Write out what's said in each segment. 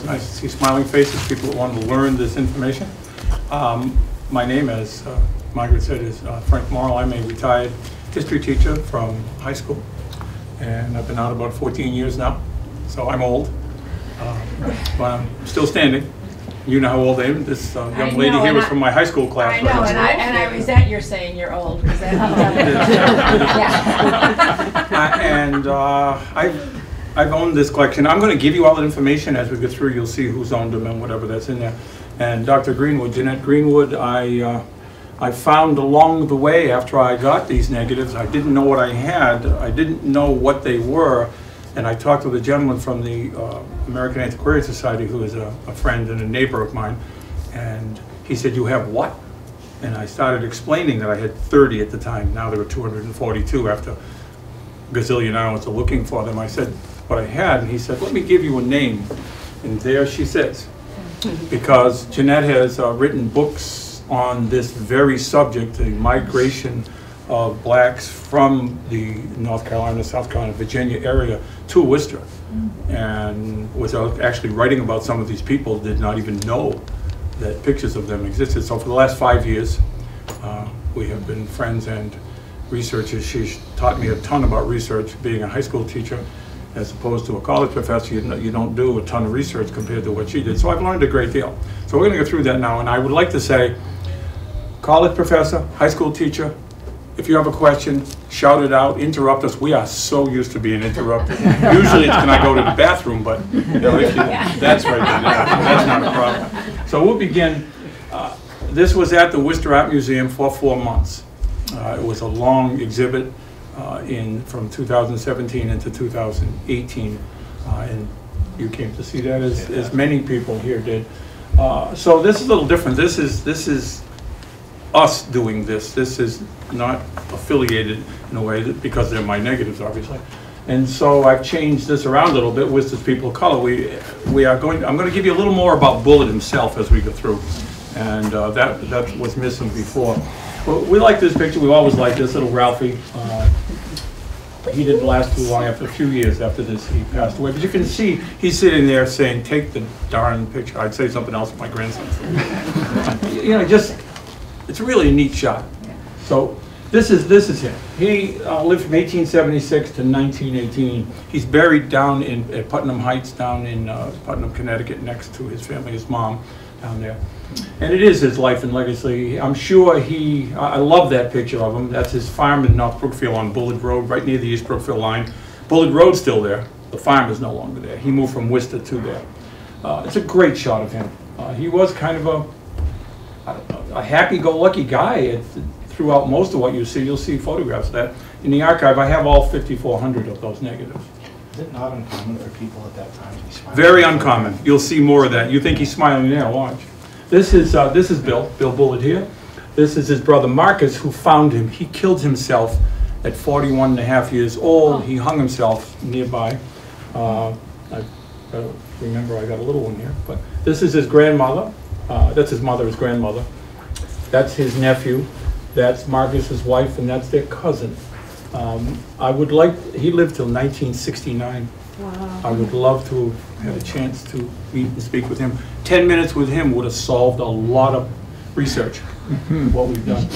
and welcome. It's nice to see smiling faces, people that want to learn this information. Um, My name, as uh, Margaret said, is uh, Frank Morrill. I'm a retired history teacher from high school, and I've been out about 14 years now, so I'm old, Um, but I'm still standing. You know how old I am. This uh, I young lady know, here was I- from my high school class. I know, and I, and I resent your saying you're old, that. Uh, And uh, I've, I've owned this collection. I'm going to give you all that information as we go through. You'll see who's owned them and whatever that's in there. And Dr. Greenwood, Janette Greenwood, I, uh, I found along the way after I got these negatives, I didn't know what I had. I didn't know what they were. And I talked with a gentleman from the uh, American Antiquarian Society who is a, a friend and a neighbor of mine. And he said, you have what? And I started explaining that I had 30 at the time. Now there were 242 after gazillion hours of looking for them. I said what I had, and he said, let me give you a name. And there she sits. Because Janette has uh, written books on this very subject, the migration of blacks from the North Carolina, South Carolina, Virginia area to Worcester. And was actually writing about some of these people, did not even know that pictures of them existed. So for the last five years, uh, we have been friends and researchers. She's taught me a ton about research, being a high school teacher, as opposed to a college professor. You, don't- you don't do a ton of research compared to what she did. So I've learned a great deal. So we're going to go through that now. And I would like to say, college professor, high school teacher, if you have a question, shout it out, interrupt us. We are so used to being interrupted. Usually it's when I go to the bathroom, but you know, you- that's right, that's not a problem. So we'll begin. Uh, This was at the Worcester Art Museum for four months. Uh, It was a long exhibit uh, in, from 2017 into 2018. uh, And you came to see that, as, as many people here did. Uh, So this is a little different. This is, this is us doing this. This is not affiliated in a way that, because they're my negatives, obviously. And so I've changed this around a little bit with this people of color. We, we are going, I'm going to give you a little more about Bullard himself as we go through. And uh, that, that was missing before. Well, we like this picture. We always like this little Ralphie. Uh, He didn't last too long. After a few years after this, he passed away. But you can see, he's sitting there saying, take the darn picture. I'd say something else if my grandson. You know, just, it's really a neat shot. So this is, this is him. He uh, lived from 1876 to 1918. He's buried down in at Putnam Heights, down in uh, Putnam, Connecticut, next to his family, his mom down there. And it is his life and legacy. I'm sure he, I love that picture of him. That's his farm in North Brookfield on Bullard Road, right near the East Brookfield line. Bullard Road's still there. The farm is no longer there. He moved from Worcester to there. Uh, It's a great shot of him. Uh, He was kind of a, a happy-go-lucky guy throughout most of what you see. You'll see photographs of that. In the archive, I have all 5,400 of those negatives. Is it not uncommon for people at that time to be smiling? Very uncommon. You'll see more of that. You think he's smiling now, watch. This is, uh, this is Bill, Bill Bullard here. This is his brother Marcus who found him. He killed himself at 41 and a half years old. He hung himself nearby. Uh, I uh, remember I got a little one here, but this is his grandmother. Uh, That's his mother, his grandmother. That's his nephew. That's Marcus's wife, and that's their cousin. Um, I would like, he lived till 1969. I would love to have had a chance to meet and speak with him. 10 minutes with him would have solved a lot of research, what we've done.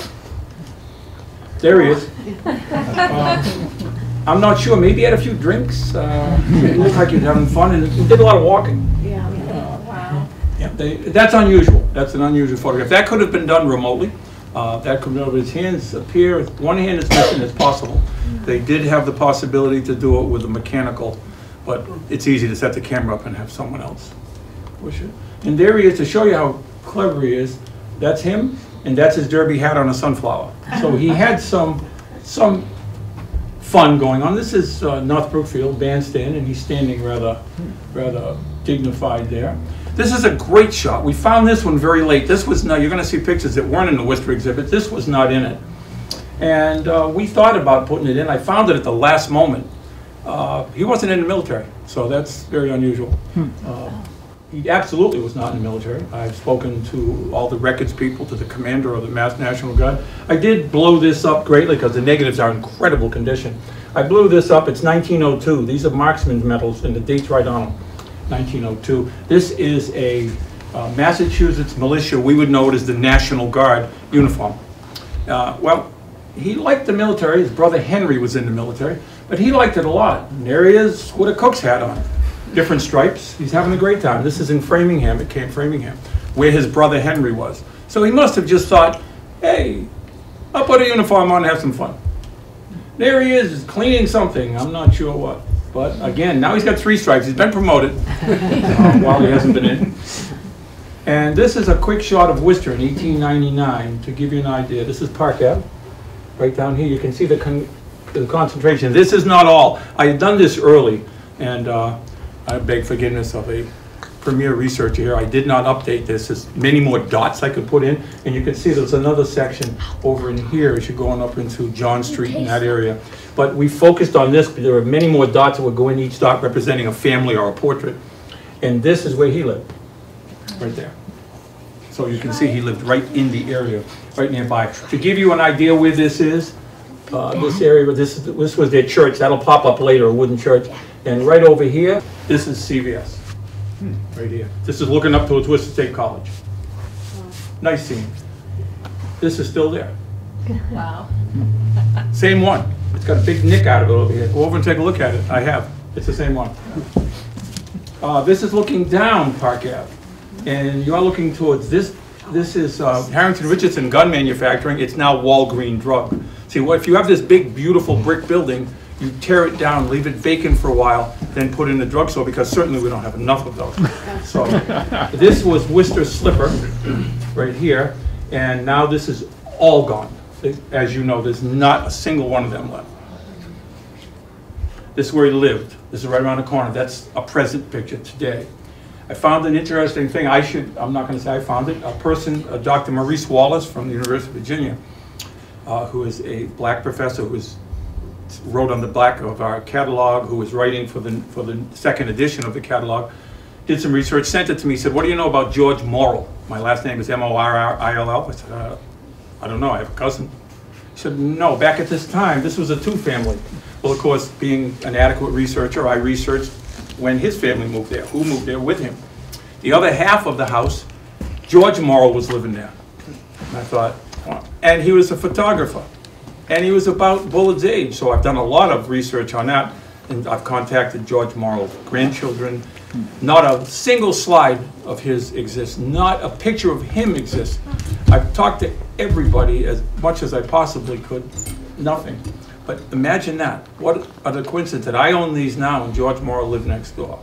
There he is. Uh, I'm not sure, maybe he had a few drinks. uh, It looked like he was having fun, and he did a lot of walking. Yeah, wow. Yeah, they, that's unusual. That's an unusual photograph. That could have been done remotely. Uh, that could have, been his hands appear, one hand is missing, it's possible. They did have the possibility to do it with a mechanical, but it's easy to set the camera up and have someone else And there he is, to show you how clever he is. That's him, and that's his derby hat on a sunflower. So he had some, some fun going on. This is uh, North Brookfield Bandstand, and he's standing rather, rather dignified there. This is a great shot. We found this one very late. This was not, you're gonna see pictures that weren't in the Worcester exhibit. This was not in it. And uh, we thought about putting it in. I found it at the last moment. Uh, He wasn't in the military, so that's very unusual. Uh, He absolutely was not in the military. I've spoken to all the records people, to the commander of the Mass National Guard. I did blow this up greatly because the negatives are in incredible condition. I blew this up, it's 1902. These are marksman's medals and the date's right on them. 1902. This is a uh, Massachusetts militia, we would know it as the National Guard uniform. Uh, Well, he liked the military, his brother Henry was in the military, but he liked it a lot. And there he is with a cook's hat on, different stripes, he's having a great time. This is in Framingham, at Camp Framingham, where his brother Henry was. So he must have just thought, hey, I'll put a uniform on and have some fun. There he is, cleaning something, I'm not sure what. But again, now he's got three stripes, he's been promoted uh, while he hasn't been in. And this is a quick shot of Worcester in 1899, to give you an idea. This is Park Ave, right down here. You can see the con- the concentration. This is not all. I had done this early, and uh, I beg forgiveness of a premier researcher here. I did not update this. There's many more dots I could put in, and you can see there's another section over in here as you're going up into John Street in that area. But we focused on this, but there are many more dots that would go in each dot representing a family or a portrait. And this is where he lived, right there. So you can see he lived right in the area, right nearby. To give you an idea where this is, uh, this area, this, this was their church, that'll pop up later, a wooden church. And right over here, this is CVS, right here. This is looking up towards Worcester State College. Nice scene. This is still there. Wow. Same one. It's got a big nick out of it over here. Go over and take a look at it. I have. It's the same one. Uh, this is looking down Park Ave. And you are looking towards this, this is uh, Harrington Richardson Gun Manufacturing. It's now Walgreen Drug. See, what if you have this big, beautiful brick building, you tear it down, leave it vacant for a while, then put in a drugstore, because certainly we don't have enough of those. So, this was Worcester Slipper, right here, and now this is all gone. As you know, there's not a single one of them left. This is where he lived. This is right around the corner. That's a present picture today. I found an interesting thing. I should, I'm not going to say I found it. A person, uh, Dr. Maurice Wallace from the University of Virginia, uh, who is a black professor who was, wrote on the back of our catalog, who was writing for the, for the second edition of the catalog, did some research, sent it to me, said, what do you know about George Morrill? My last name is M-O-R-R-I-L-L. I said, uh, I don't know, I have a cousin. He said, no, back at this time, this was a two-family. Well, of course, being an adequate researcher, I researched when his family moved there, who moved there with him. The other half of the house, George Morrill was living there. And I thought, and he was a photographer. And he was about Bullard's age, so I've done a lot of research on that. And I've contacted George Morrill's grandchildren. Not a single slide of his exists, not a picture of him exists. I've talked to everybody as much as I possibly could, nothing. But imagine that, what a coincidence that I own these now and George Morrill lived next door.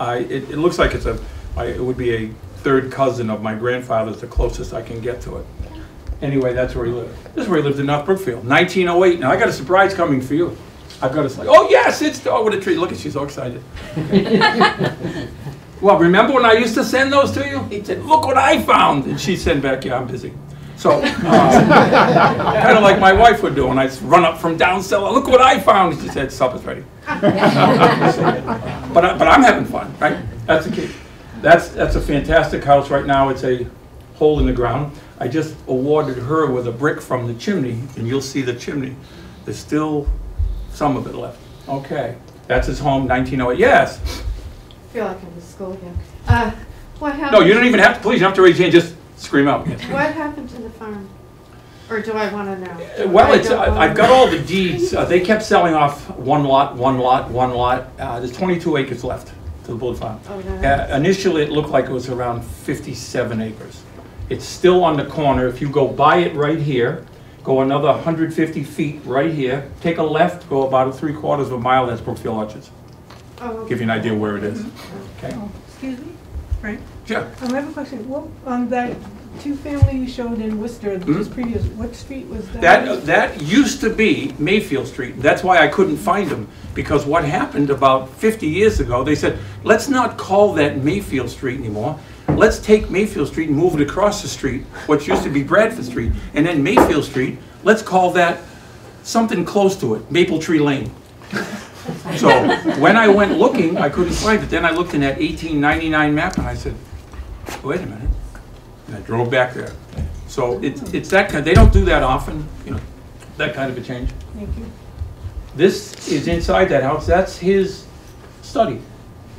I, it, it looks like it's a, I, it would be a third cousin of my grandfather's, the closest I can get to it. Anyway, that's where he lived. This is where he lived in North Brookfield, 1908. Now, I got a surprise coming for you. I've got a, like, oh yes, it's, oh, what a treat. Look at, she's so excited. Well, remember when I used to send those to you? He said, look what I found. And she'd send back, yeah, I'm busy. So, uh, kind of like my wife would do, and I'd run up from down cellar, look what I found. She said, supper's ready. but, I, but I'm having fun, right? That's the key. That's, that's a fantastic house right now. It's a hole in the ground. I just awarded her with a brick from the chimney, and you'll see the chimney. There's still some of it left. Okay, that's his home, 1908. Yes. I feel like I'm in school again. Uh, what happened? No, you don't even have to, please, you don't have to raise your hand, just scream out. What happened to the farm? Or do I want to know? Uh, Well, I it's, I, I've got all the deeds, Uh, they kept selling off one lot, one lot, one lot. Uh, There's 22 acres left to the Bullard Farm. Oh, no. Uh, Initially, it looked like it was around 57 acres. It's still on the corner, if you go by it right here, go another 150 feet right here, take a left, go about a three quarters of a mile, that's Brookfield Orchards. Oh, Give you an idea where it is. Okay? Oh, Excuse me, Frank, Sure. Um, I have a question. Well, on that two-family you showed in Worcester, just Mhm. previous, what street was that? That, that used to be Mayfield Street. That's why I couldn't find them. Because what happened about 50 years ago, they said, let's not call that Mayfield Street anymore. Let's take Mayfield Street and move it across the street, what used to be Bradford Street. And then Mayfield Street, let's call that something close to it, Maple Tree Lane. So when I went looking, I couldn't find it. Then I looked in that 1899 map and I said, wait a minute. And I drove back there. So it's, it's that kind, they don't do that often, you know, that kind of a change. Thank you. This is inside that house, that's his study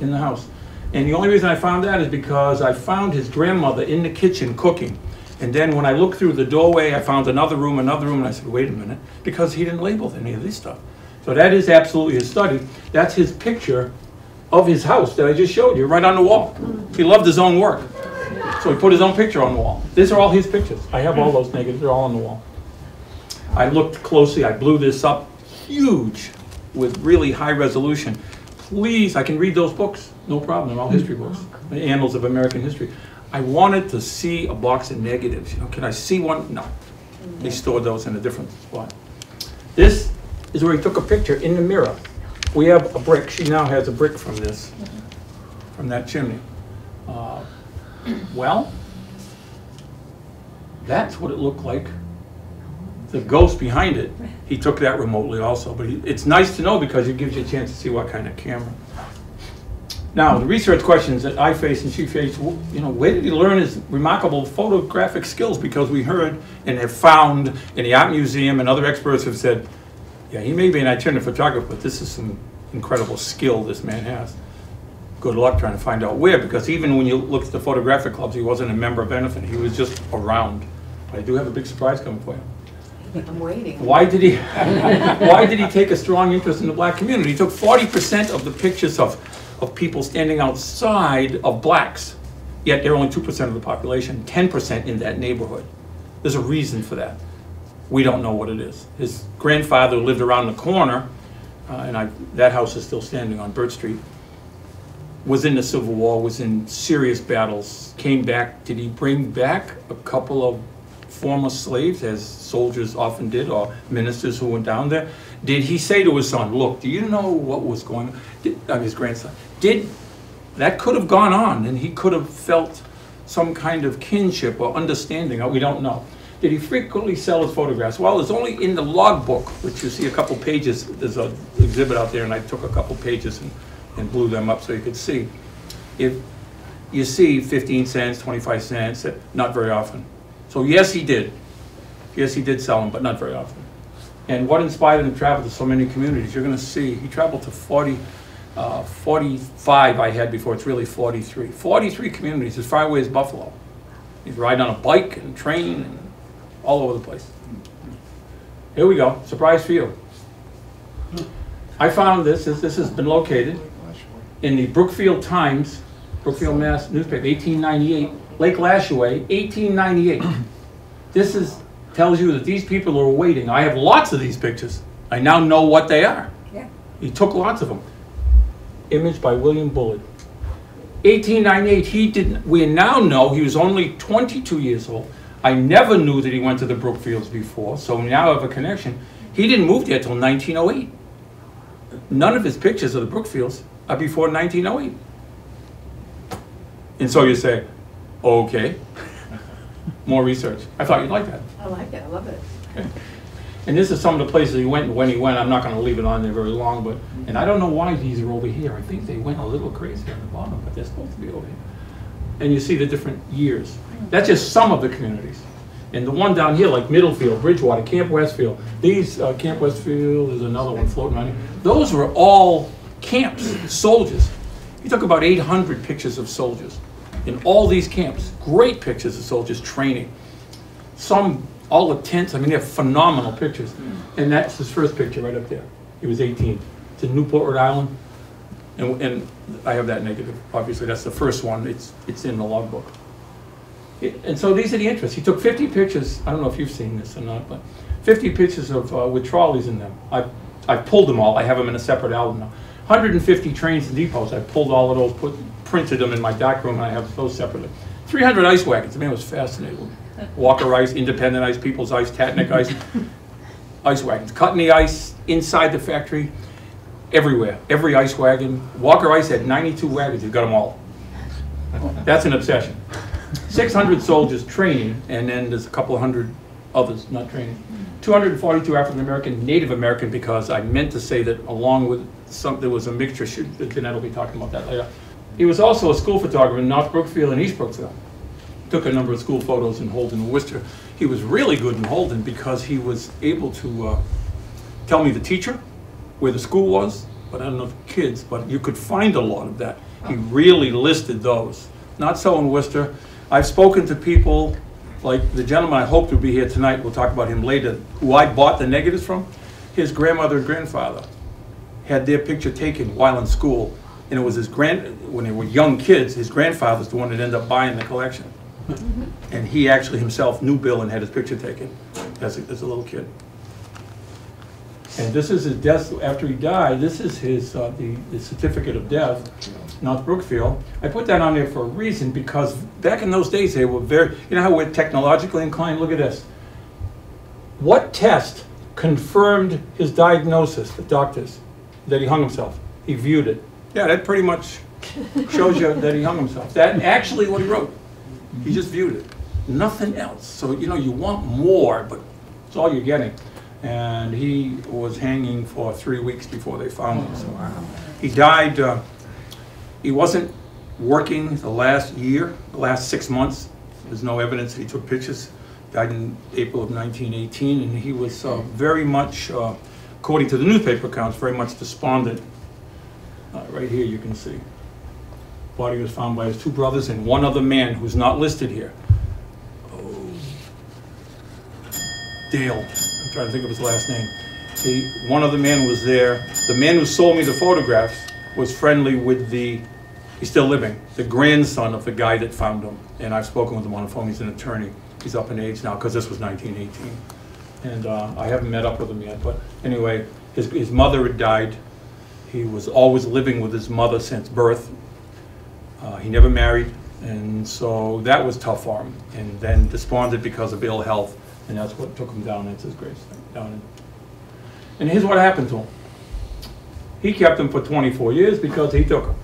in the house. And the only reason I found that is because I found his grandmother in the kitchen cooking. And then when I looked through the doorway, I found another room, another room, and I said, wait a minute, because he didn't label any of this stuff. So that is absolutely his study. That's his picture of his house that I just showed you, right on the wall. He loved his own work. So he put his own picture on the wall. These are all his pictures. I have all those negatives, they're all on the wall. I looked closely, I blew this up huge with really high resolution. Please, I can read those books, no problem, they're all history books, the annals of American history. I wanted to see a box of negatives, you know, can I see one? No. They stored those in a different spot. This is where he took a picture in the mirror. We have a brick, she now has a brick from this, from that chimney. Uh, Well, that's what it looked like the ghost behind it, he took that remotely also, but he- it's nice to know because it gives you a chance to see what kind of camera. Now, the research questions that I face and she faced, you know, where did he learn his remarkable photographic skills? Because we heard and have found in the art museum and other experts have said, yeah, he may be an itinerant photographer, but this is some incredible skill this man has. Good luck trying to find out where, because even when you look at the photographic clubs, he wasn't a member of anything, he was just around. But I do have a big surprise coming for you. I'm waiting. Why did he, why did he take a strong interest in the black community? He took forty percent of the pictures of, of people standing outside of blacks, yet they're only two percent of the population, ten percent in that neighborhood. There's a reason for that. We don't know what it is. His grandfather lived around the corner, uh, and I, that house is still standing on Burt Street, was in the Civil War, was in serious battles, came back. Did he bring back a couple of former slaves, as soldiers often did, or ministers who went down there? Did he say to his son, look, do you know what was going on? Uh, his grandson, did, that could have gone on, and he could have felt some kind of kinship or understanding, uh, we don't know. Did he frequently sell his photographs? Well, it's only in the logbook, which you see a couple pages, there's an exhibit out there, and I took a couple pages and, and blew them up so you could see. If you see 15 cents, 25 cents, uh, not very often. So yes, he did. Yes, he did sell them, but not very often. And what inspired him to travel to so many communities? You're going to see, he traveled to 40, uh, 45 I had before, it's really 43. 43 communities, as far away as Buffalo. He's riding on a bike and train and all over the place. Here we go, surprise for you. I found this, this this has been located in the Brookfield Times, Brookfield, Mass. newspaper, 1898, Lake Lashaway, 1898. This is, tells you that these people are waiting. I have lots of these pictures. I now know what they are. Yeah. He took lots of them. Image by William Bullard. 1898, he didn't, we now know he was only 22 years old. I never knew that he went to the Brookfields before, so we now have a connection. He didn't move there till 1908. None of his pictures of the Brookfields are before 1908. And so you say, okay, more research. I thought you'd like that. I like it, I love it. And this is some of the places he went and when he went. I'm not gonna leave it on there very long, but, and I don't know why these are over here. I think they went a little crazy on the bottom, but they're supposed to be over here. And you see the different years. That's just some of the communities. And the one down here, like Middlefield, Bridgewater, Camp Westfield, these, uh, Camp Westfield, there's another one floating on here. Those were all camps, soldiers. He took about 800 pictures of soldiers in all these camps. Great pictures of soldiers training. Some, all the tents, I mean, they have phenomenal pictures. And that's his first picture right up there. He was 18. It's in Newport, Rhode Island. And, and I have that negative, obviously, that's the first one, it's, it's in the logbook. It- And so these are the interests. He took 50 pictures, I don't know if you've seen this or not, but 50 pictures of, uh, with trolleys in them. I, I pulled them all, I have them in a separate album now. 150 trains and depots, I pulled all of those, put, printed them in my darkroom, and I have those separately. 300 ice wagons, I mean, it was fascinating. Walker Ice, Independent Ice, People's Ice, Tatnuck Ice, ice wagons, cutting the ice inside the factory, everywhere, every ice wagon. Walker Ice had 92 wagons, he got them all. That's an obsession. 600 soldiers training, and then there's a couple hundred others not training. 242 African American, Native American, because I meant to say that along with some, there was a mixture, Janette will be talking about that later. He was also a school photographer in North Brookfield and East Brookfield. Took a number of school photos in Holden and Worcester. He was really good in Holden because he was able to uh, tell me the teacher, where the school was, but I don't know if kids, but you could find a lot of that. He really listed those. Not so in Worcester. I've spoken to people, like the gentleman I hope would be here tonight, we'll talk about him later, who I bought the negatives from. His grandmother and grandfather had their picture taken while in school, and it was his grand, when they were young kids, his grandfather's the one that ended up buying the collection. And he actually himself knew Bill and had his picture taken as a, as a little kid. And this is his death, after he died, this is his, uh, the, the certificate of death, North Brookfield. I put that on there for a reason, because back in those days, they were very, you know how we're technologically inclined? Look at this. What test confirmed his diagnosis, the doctors, that he hung himself? He viewed it. Yeah, that pretty much shows you that he hung himself. That actually what he wrote. He just viewed it. Nothing else. So, you know, you want more, but it's all you're getting. And he was hanging for three weeks before they found him. So he died, uh, he wasn't working the last year, the last six months. There's no evidence that he took pictures. Died in April of 1918, and he was uh, very much, uh, according to the newspaper accounts, very much despondent. Uh, Right here, you can see. Body was found by his two brothers and one other man who's not listed here. Oh. Dale, I'm trying to think of his last name. He, one other man was there. The man who sold me the photographs was friendly with the, he's still living, the grandson of the guy that found him. And I've spoken with him on the phone, he's an attorney. He's up in age now, because this was 1918. And uh, I haven't met up with him yet, but anyway, his, his mother had died. He was always living with his mother since birth. Uh, He never married, and so that was tough for him. And then despondent because of ill health, and that's what took him down into his grave, down. And here's what happened to him. He kept him for 24 years because he took him.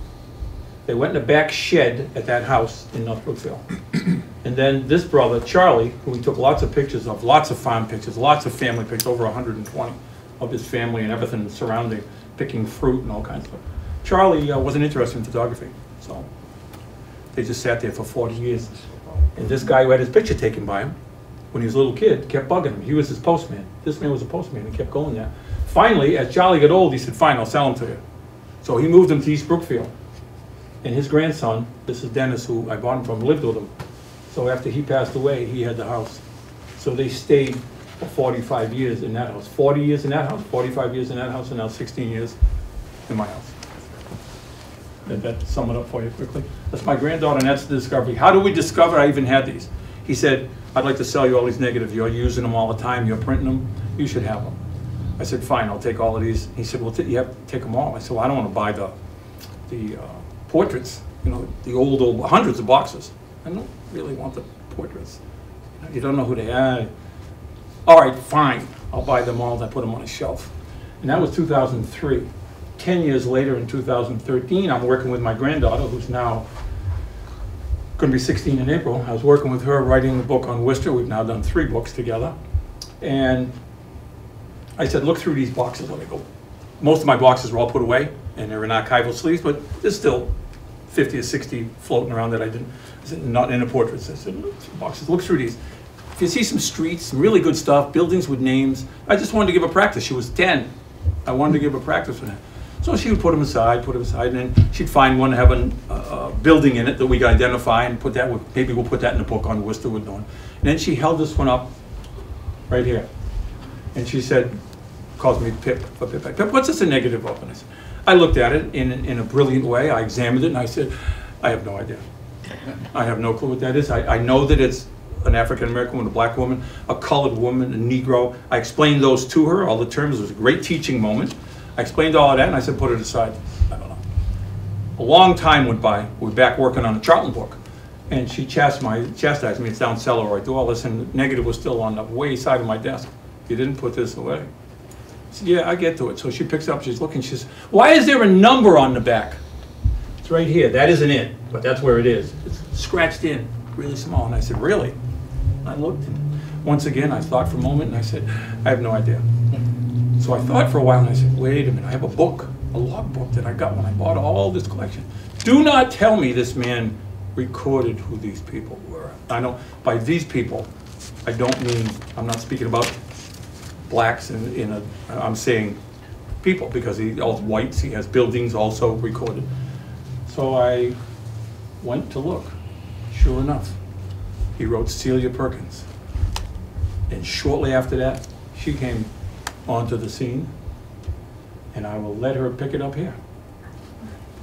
They went in the back shed at that house in North Brookfield. And then this brother, Charlie, who he took lots of pictures of, lots of farm pictures, lots of family pictures, over 120 of his family and everything surrounding, picking fruit and all kinds of stuff. Charlie uh, wasn't interested in photography, so they just sat there for 40 years. And this guy who had his picture taken by him, when he was a little kid, kept bugging him. He was his postman. This man was a postman and kept going there. Finally, as Charlie got old, he said, fine, I'll sell him to you. So he moved him to East Brookfield. And his grandson, this is Dennis, who I bought him from, lived with him. So after he passed away, he had the house. So they stayed for 45 years in that house. 40 years in that house, 45 years in that house, and now 16 years in my house. That, sum it up for you quickly. That's my granddaughter, and that's the discovery. How do we discover I even had these? He said, I'd like to sell you all these negatives. You're using them all the time, you're printing them, you should have them. I said, fine, I'll take all of these. He said, well, you have to take them all. I said, well, I don't want to buy the, the uh, portraits, you know, the old, old, hundreds of boxes. I don't really want the portraits. You don't know who they are. All right, fine, I'll buy them all, I put them on a shelf. And that was 2003. 10 years later, in 2013, I'm working with my granddaughter, who's now going to be 16 in April. I was working with her, writing the book on Worcester. We've now done three books together. And I said, look through these boxes. Let me go. Most of my boxes were all put away, and they're in archival sleeves, but there's still 50 or 60 floating around that I didn't, I said, not in the portraits. I said, look through boxes, look through these. If you see some streets, some really good stuff, buildings with names, I just wanted to give a practice. She was 10. I wanted to give a practice with that. So she would put them aside, put them aside, and then she'd find one having a, building in it that we could identify and put that, with- maybe we'll put that in the book on Worcester with Dawn. And then she held this one up, right here. And she said, calls me Pip, Pip, Pip, what's this a negative of? And I said, I looked at it in, in a brilliant way, I examined it, and I said, I have no idea. I have no clue what that is. I, I know that it's an African-American woman, a black woman, a colored woman, a Negro. I explained those to her, all the terms. It was a great teaching moment. I explained all of that, and I said, put it aside. I don't know. A long time went by. We were back working on a Charlton book. And she chastised, chastised me, it's down cellar, I do all this, and the negative was still on the way side of my desk. You didn't put this away. I said, yeah, I get to it. So she picks up, she's looking, she says, why is there a number on the back? It's right here, that isn't it, but that's where it is. It's scratched in, really small, and I said, really? I looked, and once again, I thought for a moment, and I said, I have no idea. So I thought for a while, and I said, wait a minute, I have a book, a log book that I got when I bought all this collection. Do not tell me this man recorded who these people were. I know, by these people, I don't mean, I'm not speaking about blacks in, in a, I'm saying people, because he, all whites, he has buildings also recorded. So I went to look. Sure enough, he wrote Celia Perkins. And shortly after that, she came onto the scene, and I will let her pick it up here.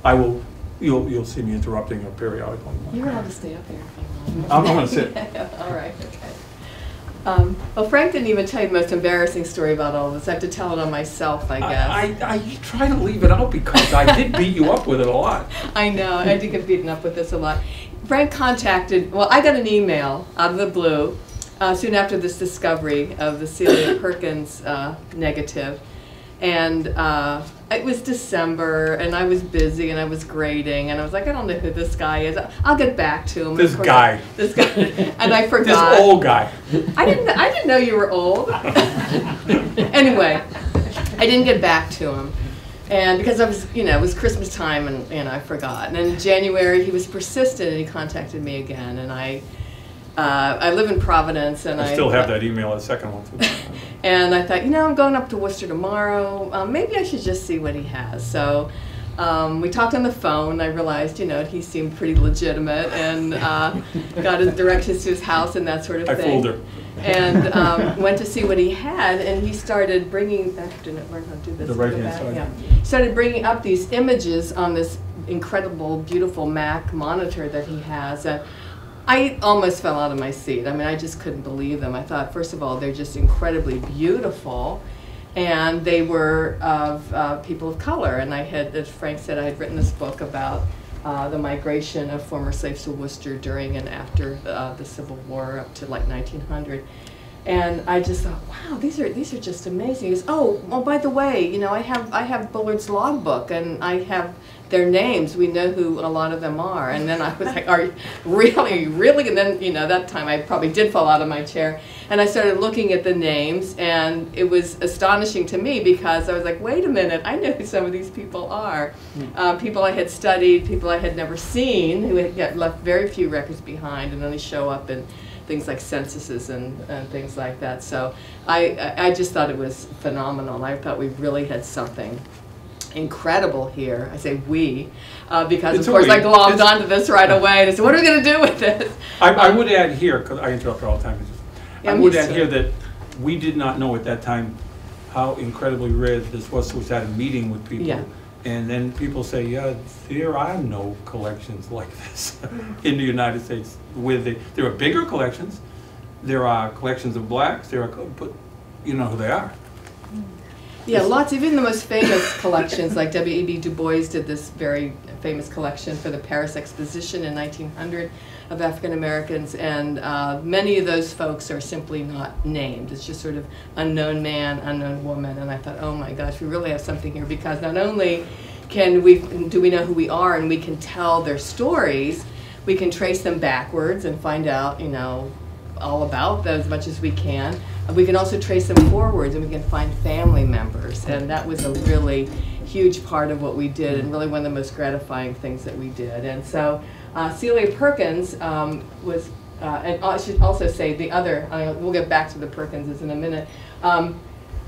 I will, you'll, you'll see me interrupting her periodically. You're allowed to stay up here if you want. I'm gonna sit. All right, okay. Um, Well, Frank didn't even tell you the most embarrassing story about all this. I have to tell it on myself, I guess. I, I, I try to leave it out because I did beat you up with it a lot. I know, I did get beaten up with this a lot. Frank contacted, well, I got an email out of the blue uh, soon after this discovery of the Celia Perkins uh, negative. And uh, it was December, and I was busy, and I was grading, and I was like, I don't know who this guy is. I'll get back to him. This course guy. This guy. And I forgot. This old guy. I didn't. I didn't know you were old. anyway, I didn't get back to him, and because I was, you know, it was Christmas time, and and I forgot. And in January, he was persistent, and he contacted me again, and I. Uh, I live in Providence, and I, I still have that email, the second one. and I thought, you know, I'm going up to Worcester tomorrow. Um, maybe I should just see what he has. So um, we talked on the phone. I realized, you know, he seemed pretty legitimate, and uh, got his directions to his house and that sort of I thing fooled her. and um, went to see what he had, and he started bringing. I to learn how to do this. The right-hand side. Yeah. Started bringing up these images on this incredible, beautiful Mac monitor that he has. Uh, I almost fell out of my seat. I mean, I just couldn't believe them. I thought, first of all, they're just incredibly beautiful. And they were of uh, people of color. And I had, as Frank said, I had written this book about uh, the migration of former slaves to Worcester during and after uh, the Civil War up to like 1900. And I just thought, wow, these are these are just amazing. Goes, oh, well, by the way, you know, I have I have Bullard's logbook, and I have their names. We know who a lot of them are. And then I was like, are you really, really? And then, you know, that time I probably did fall out of my chair. And I started looking at the names, and it was astonishing to me because I was like, wait a minute, I know who some of these people are. Uh, people I had studied, people I had never seen, who had left very few records behind and only show up in things like censuses and, and things like that. So I, I just thought it was phenomenal. I thought we really had something incredible here. I say we, uh, because It's of course we. I glommed It's- onto this right away. And I said, what are we going to do with this? I, I would add here, because I interrupt all the time. I would add here that we did not know at that time how incredibly rare this was, so we a meeting with people. Yeah. And then people say, yeah, there are no collections like this in the United States. With the, there are bigger collections, there are collections of blacks, there are, but you know who they are. Yeah, lots, even the most famous collections, like W.E.B. Du Bois did this very famous collection for the Paris Exposition in 1900 of African Americans, and uh, many of those folks are simply not named. It's just sort of unknown man, unknown woman, and I thought, oh my gosh, we really have something here because not only can we, do we know who we are and we can tell their stories, we can trace them backwards and find out, you know, all about them as much as we can. We can also trace them forwards and we can find family members. And that was a really huge part of what we did and really one of the most gratifying things that we did. And so uh, Celia Perkins um, was, uh, and I should also say the other, we'll get back to the Perkinses in a minute. Um,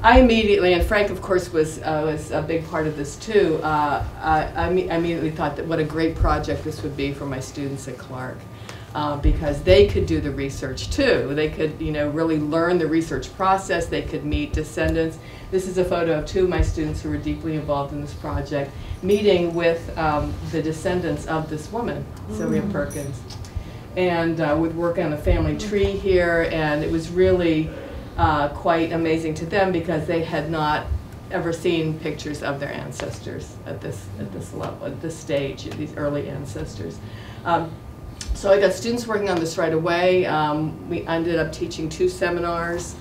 I immediately, and Frank, of course, was uh, was a big part of this too. Uh, I, I immediately thought that what a great project this would be for my students at Clark, uh, because they could do the research too. They could, you know, really learn the research process. They could meet descendants. This is a photo of two of my students who were deeply involved in this project, meeting with um, the descendants of this woman, Sylvia Perkins and uh, would work on the family tree here, and it was really uh, quite amazing to them because they had not ever seen pictures of their ancestors at this at this level, at this stage, these early ancestors. Um, so I got students working on this right away. Um, we ended up teaching two seminars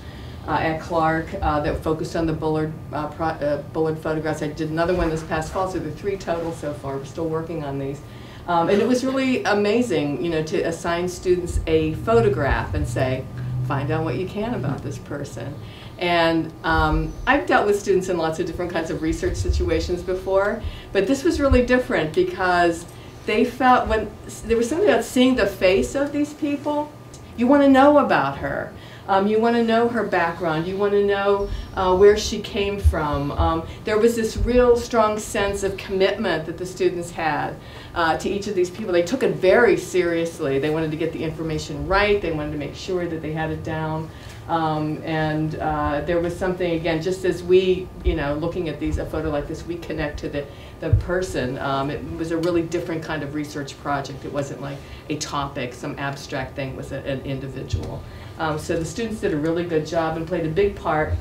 uh, at Clark uh, that focused on the Bullard uh, uh, Bullard photographs. I did another one this past fall, so there are three total so far. We're still working on these. Um, and it was really amazing, you know, to assign students a photograph and say, find out what you can about this person. And um, I've dealt with students in lots of different kinds of research situations before, but this was really different because they felt when there was something about seeing the face of these people, you want to know about her. Um, you want to know her background. You want to know uh, where she came from. Um, there was this real strong sense of commitment that the students had uh, to each of these people. They took it very seriously. They wanted to get the information right. They wanted to make sure that they had it down. Um, and uh, there was something again, just as we, you know, looking at these a photo like this, we connect to the the person. Um, it was a really different kind of research project. It wasn't like a topic, some abstract thing. It was a, an individual. Um, so the students did a really good job and played a big part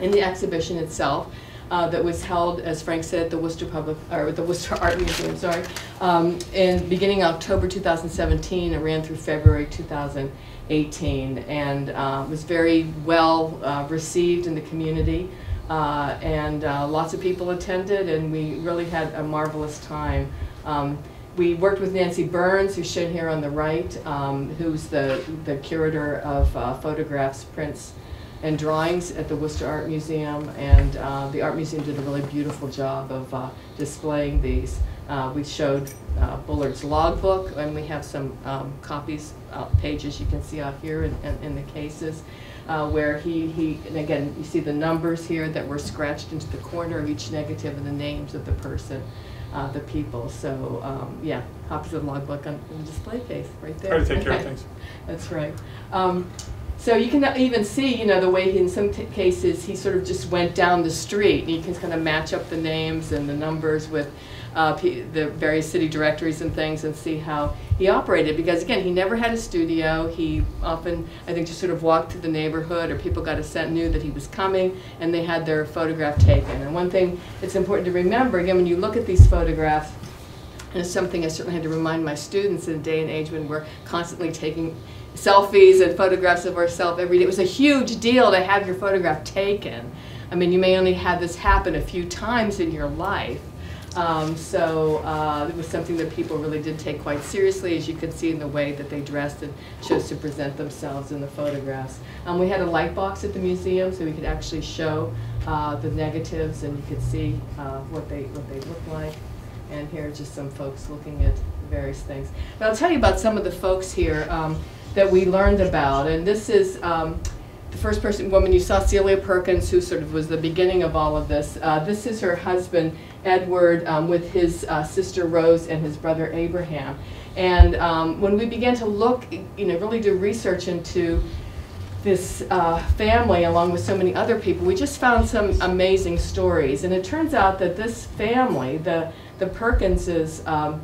in the exhibition itself. Uh, that was held, as Frank said, at the Worcester Public, or the Worcester Art Museum, sorry, um, in beginning October 2017 and ran through February 2018, and uh, was very well uh, received in the community. Uh, and uh, lots of people attended, and we really had a marvelous time. Um, we worked with Nancy Burns, who's shown here on the right, um, who's the, the curator of uh, photographs, prints, and drawings at the Worcester Art Museum. And uh, the Art Museum did a really beautiful job of uh, displaying these. Uh, we showed Bullard's logbook, and we have some um, copies, pages you can see out here in, in, in the cases. Uh, where he, he, and again, you see the numbers here that were scratched into the corner of each negative and the names of the person uh, the people. So um, yeah, copies of the logbook on the display case right there. Try to take care of things. That's right. Um, so you can even see, you know, the way he, in some cases he sort of just went down the street. And you can kind of match up the names and the numbers with uh, the various city directories and things and see how he operated. Because again, he never had a studio. He often, I think, just sort of walked through the neighborhood, or people got a scent, knew that he was coming, and they had their photograph taken. And one thing it's important to remember, again, when you look at these photographs, and it's something I certainly had to remind my students in a day and age when we're constantly taking selfies and photographs of ourselves every day. It was a huge deal to have your photograph taken. I mean, you may only have this happen a few times in your life. Um, so uh, it was something that people really did take quite seriously, as you could see in the way that they dressed and chose to present themselves in the photographs. Um, we had a light box at the museum, so we could actually show uh, the negatives, and you could see uh, what they what they look like. And here are just some folks looking at various things. But I'll tell you about some of the folks here um, that we learned about. And this is um, the first person, woman you saw, Celia Perkins, who sort of was the beginning of all of this. Uh, this is her husband, Edward, um, with his uh, sister Rose and his brother Abraham. And um, when we began to look, you know, really do research into this uh, family along with so many other people, we just found some amazing stories. And it turns out that this family, the, the Perkinses, um,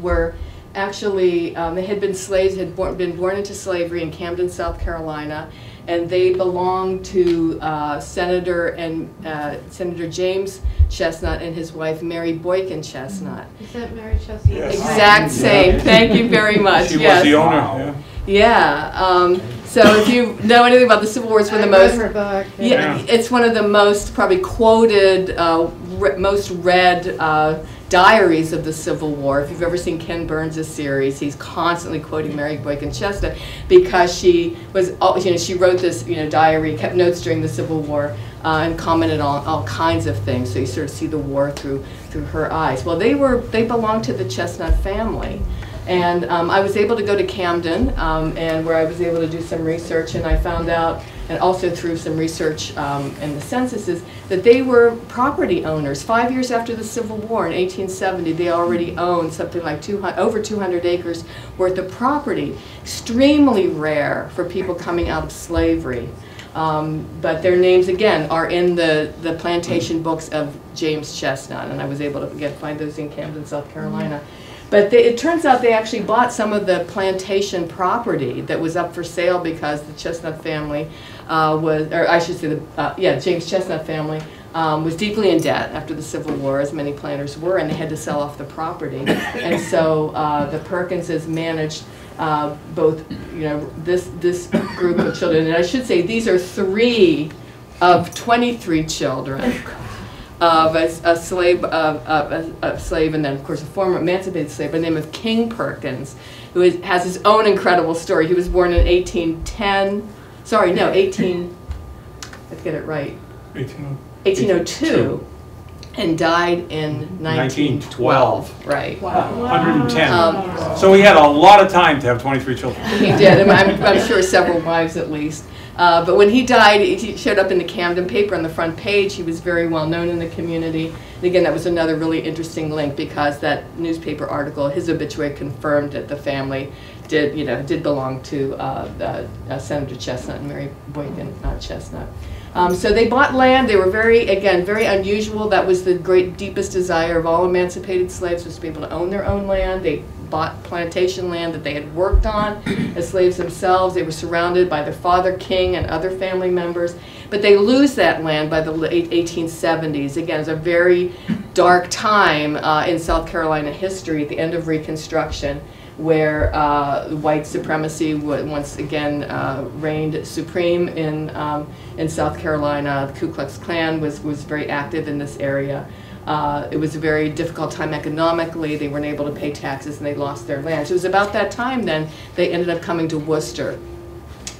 were actually, um, they had been slaves, had been born into slavery in Camden, South Carolina, and they belonged to uh, Senator and uh, Senator James Chesnut and his wife Mary Boykin Chesnut. Is that Mary Chesnut? Yes. Exact same. Thank you very much. She was yes. the owner, Wow. yeah. Yeah. Um, so if you know anything about the Civil War, it's one of the I read most her book. yeah, Yeah. it's one of the most probably quoted, uh, re- most read uh, diaries of the Civil War. If you've ever seen Ken Burns' series, he's constantly quoting Mary Boykin Chesnut because she was, you know, she wrote this, you know, diary, kept notes during the Civil War, uh, and commented on all kinds of things. So you sort of see the war through through her eyes. Well, they were they belonged to the Chesnut family. And um, I was able to go to Camden, um, and where I was able to do some research, and I found out, and also through some research um, in the censuses, that they were property owners. Five years after the Civil War in 1870, they already owned something like 200, over 200 acres worth of property. Extremely rare for people coming out of slavery. Um, but their names, again, are in the, the plantation books of James Chesnut, and I was able to, again, find those in Camden, South Carolina. But they, it turns out they actually bought some of the plantation property that was up for sale because the Chesnut family uh, was, or I should say, the uh, yeah, James Chesnut family um, was deeply in debt after the Civil War, as many planters were, and they had to sell off the property. And so uh, the Perkinses managed uh, both, you know, this this group of children, and I should say these are three of 23 children of a, a slave, of, of a, a slave, and then of course a former emancipated slave by the name of King Perkins, who is, has his own incredible story. He was born in 1810. Sorry, no, 18. Let's get it right. 18. 1802, and died in 1912. Right. Wow. 110. Um, So he had a lot of time to have 23 children. He did. I'm, I'm sure several wives at least. Uh, but when he died, he showed up in the Camden paper on the front page. He was very well known in the community. And again, that was another really interesting link because that newspaper article, his obituary confirmed that the family did, you know, did belong to uh, uh, uh, Senator Chesnut and Mary Boykin Chesnut. Um, so they bought land. They were very, again, very unusual. That was the great, deepest desire of all emancipated slaves was to be able to own their own land. They bought plantation land that they had worked on as slaves themselves. They were surrounded by their father king and other family members. But they lose that land by the late 1870s. Again, it's a very dark time uh, in South Carolina history at the end of Reconstruction where uh, white supremacy once again uh, reigned supreme in, um, in South Carolina. The Ku Klux Klan was, was very active in this area. Uh, it was a very difficult time economically. They weren't able to pay taxes and they lost their land. So it was about that time then they ended up coming to Worcester.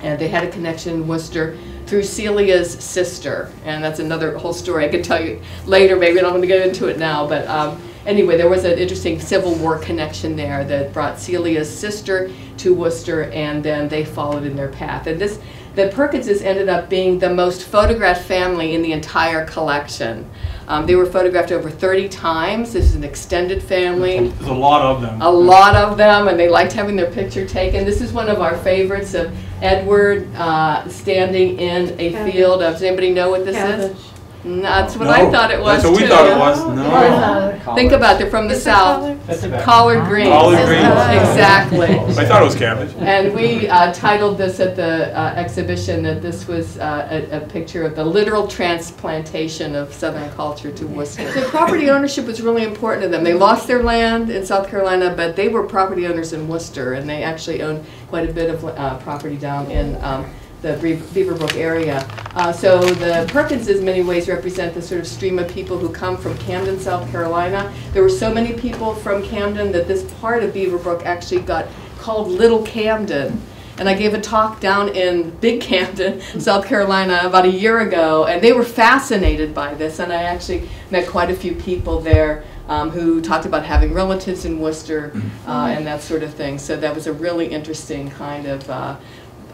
And they had a connection in Worcester through Celia's sister. And that's another whole story I could tell you later. Maybe I don't want to get into it now. But um, anyway, there was an interesting Civil War connection there that brought Celia's sister to Worcester, and then they followed in their path. And this, the Perkinses ended up being the most photographed family in the entire collection. Um, they were photographed over 30 times. This is an extended family There's a lot of them. a lot of them, and they liked having their picture taken. This is one of our favorites of Edward uh, standing in a Cabbage. field of. Does anybody know what this Cabbage. is? That's what I thought it was That's what we too. thought it was, Yeah. no. Think about it from the Is south. colored? That's Collard greens. Collard greens. Exactly. I thought it was cabbage. And we uh, titled this at the uh, exhibition that this was uh, a, a picture of the literal transplantation of Southern culture to Worcester. The property ownership was really important to them. They lost their land in South Carolina, but they were property owners in Worcester, and they actually owned quite a bit of uh, property down in um, the Beaver Brook area. Uh, so the Perkinses, in many ways, represent the sort of stream of people who come from Camden, South Carolina. There were so many people from Camden that this part of Beaver Brook actually got called Little Camden. And I gave a talk down in Big Camden, South Carolina, about a year ago, and they were fascinated by this. And I actually met quite a few people there um, who talked about having relatives in Worcester uh, and that sort of thing. So that was a really interesting kind of uh,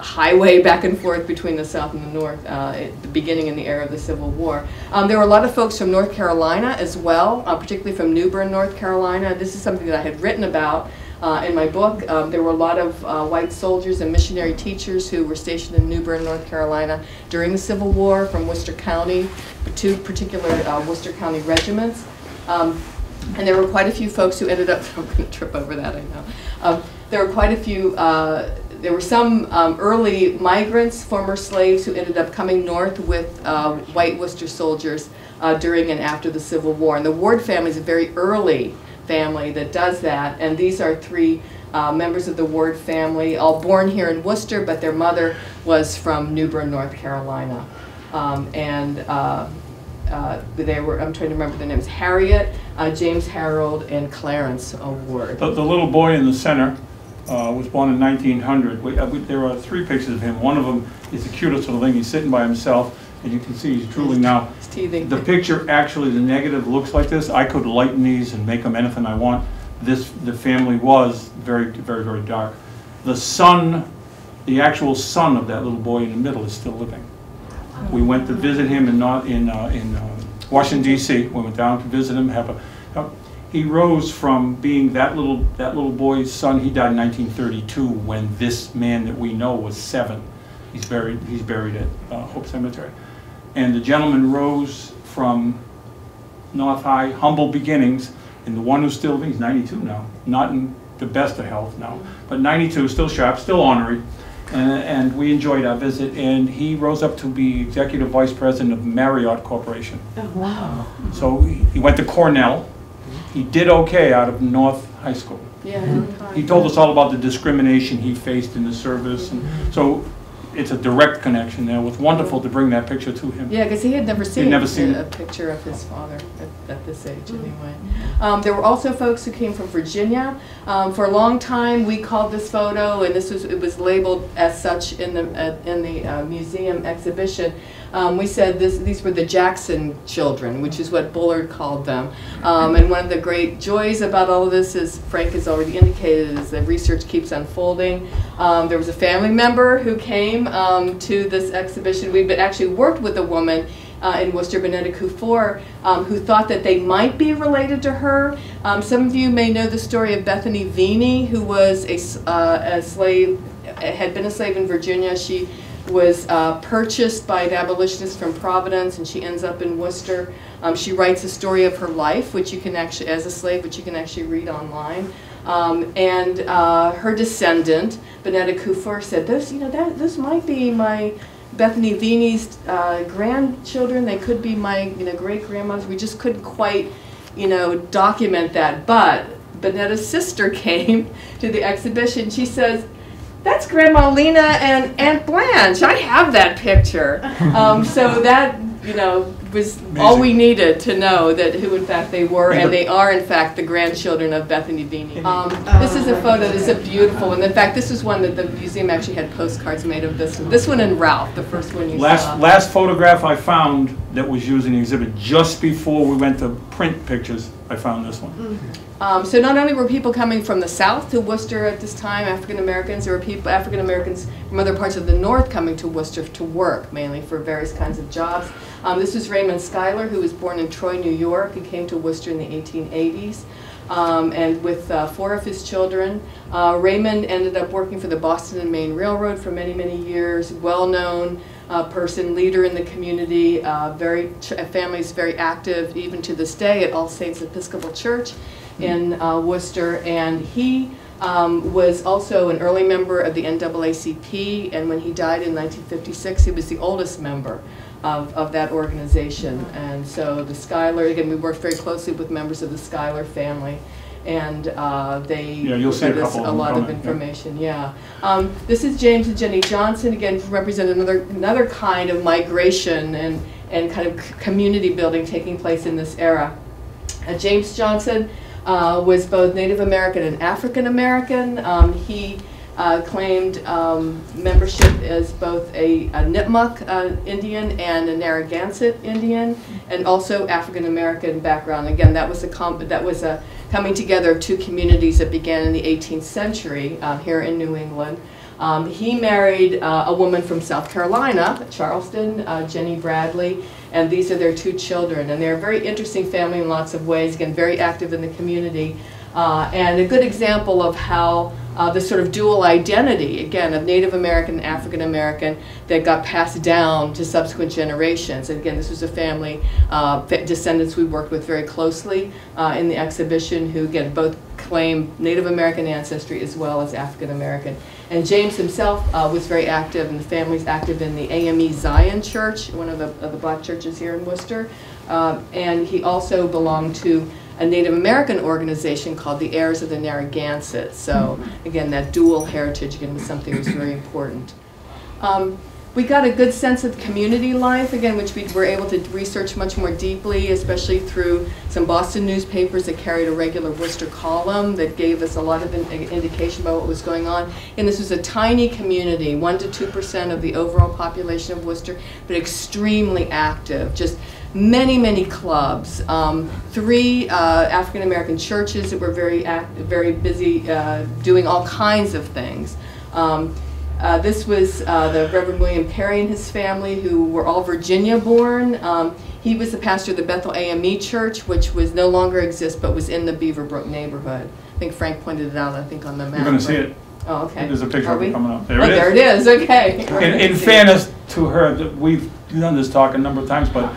highway back and forth between the South and the North uh, at the beginning in the era of the Civil War. Um, there were a lot of folks from North Carolina as well, uh, particularly from New Bern, North Carolina. This is something that I had written about uh, in my book. Um, there were a lot of uh, white soldiers and missionary teachers who were stationed in New Bern, North Carolina during the Civil War from Worcester County, two particular uh, Worcester County regiments. Um, and there were quite a few folks who ended up, I'm going to trip over that, I know. Um, there were quite a few, uh, there were some um, early migrants, former slaves, who ended up coming north with uh, white Worcester soldiers uh, during and after the Civil War. And the Ward family is a very early family that does that. And these are three uh, members of the Ward family, all born here in Worcester, but their mother was from New Bern, North Carolina. Um, and uh, uh, they were, I'm trying to remember their names, Harriet, uh, James Harold, and Clarence Ward. The, the little boy in the center uh, was born in 1900. We, uh, we, there are three pictures of him. One of them is the cutest little thing. He's sitting by himself, and you can see he's drooling now. It's teething. The picture, actually, the negative looks like this. I could lighten these and make them anything I want. This, the family was very, very, very dark. The son, the actual son of that little boy in the middle is still living. We went to visit him in, in, uh, in uh, Washington DC. We went down to visit him, have a, have- he rose from being that little, that little boy's son. He died in 1932 when this man that we know was seven. He's buried, he's buried at uh, Hope Cemetery. And the gentleman rose from North High, humble beginnings, and the one who's still, he's 92 now, not in the best of health now, but 92, still sharp, still ornery. And, and we enjoyed our visit, and he rose up to be executive vice president of Marriott Corporation. Oh, wow. So he he went to Cornell. He did okay out of North High School. Yeah. He told us all about the discrimination he faced in the service, and so it's a direct connection there. It was wonderful to bring that picture to him. Yeah, because he had never seen, never seen a, a picture of his father at, at this age, anyway. Um, there were also folks who came from Virginia. Um, for a long time, we called this photo, and this was it was labeled as such in the uh, in the uh, museum exhibition. Um, we said this, these were the Jackson children, which is what Bullard called them. Um, and one of the great joys about all of this, as Frank has already indicated, is that research keeps unfolding. Um, there was a family member who came um, to this exhibition. Been actually worked with a woman uh, in Worcester, Benetta Kufor, um, who thought that they might be related to her. Um, some of you may know the story of Bethany Veney, who was a, uh, a slave, had been a slave in Virginia. She was uh, purchased by an abolitionist from Providence, and she ends up in Worcester. Um, she writes a story of her life, which you can actually, as a slave, which you can actually read online. Um, and uh, her descendant, Benetta Kufor, said, "Those, you know, that those might be my Bethany Veney's uh, grandchildren. They could be my, you know, great grandmothers. We just couldn't quite, you know, document that. But Benetta's sister came to the exhibition. She says." That's Grandma Lena and Aunt Blanche. I have that picture. Um, so that, you know, was all we needed to know that who in fact they were, and they are in fact the grandchildren of Bethany Veney. Um, this is a photo. This is a beautiful one. In fact, this is one that the museum actually had postcards made of this one. This one and Ralph, the first one you Last, saw. last photograph I found that was used in the exhibit, just before we went to print pictures, I found this one. Um, so not only were people coming from the south to Worcester at this time, African Americans, there were people, African Americans from other parts of the north coming to Worcester to work, mainly for various kinds of jobs. Um, this was Raymond Schuyler, who was born in Troy, New York, and came to Worcester in the 1880s. Um, and with uh, four of his children, uh, Raymond ended up working for the Boston and Maine Railroad for many, many years. Well-known uh, person, leader in the community. Uh, very is very active, even to this day, at All Saints Episcopal Church in uh, Worcester, and he um, was also an early member of the NAACP, and when he died in 1956, he was the oldest member of, of that organization. And so the Schuyler, again, we worked very closely with members of the Schuyler family, and uh, they Yeah, you'll see a us a lot of yeah. information, yeah. Um, This is James and Jenny Johnson, again, represent another, another kind of migration and, and kind of c- community building taking place in this era. Uh, James Johnson uh, was both Native American and African American. Um, he uh, claimed um, membership as both a, a Nipmuc uh, Indian and a Narragansett Indian, and also African American background. Again, that was a that was a coming together of two communities that began in the 18th century uh, here in New England. Um, he married uh, a woman from South Carolina, Charleston, uh, Jenny Bradley, and these are their two children. And they're a very interesting family in lots of ways, again, very active in the community. Uh, and a good example of how uh, this sort of dual identity, again, of Native American and African American, that got passed down to subsequent generations. And again, this was a family, uh, descendants we worked with very closely uh, in the exhibition, who again both claim Native American ancestry as well as African American. And James himself uh, was very active, and the family's active in the AME Zion Church, one of the, of the black churches here in Worcester. Um, and he also belonged to a Native American organization called the Heirs of the Narragansett. So again, that dual heritage again was something that was very important. Um, we got a good sense of community life, again, which we were able to research much more deeply, especially through some Boston newspapers that carried a regular Worcester column that gave us a lot of in- indication about what was going on. And this was a tiny community, 1 to 2% of the overall population of Worcester, but extremely active, just many, many clubs, um, three uh, African American churches that were very, very busy uh, doing all kinds of things. Um, uh, this was uh, the Reverend William Perry and his family, who were all Virginia born. Um, he was the pastor of the Bethel AME Church, which was no longer exists, but was in the Beaver Brook neighborhood. I think Frank pointed it out, I think, on the map. You're gonna see it. Oh, okay. There's a picture Are of it coming up. There Oh, it is. there it is, okay. In, in fairness to her, that we've done this talk a number of times, but